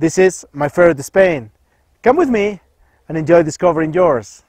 This is My favorite Spain. Come with me and enjoy discovering yours.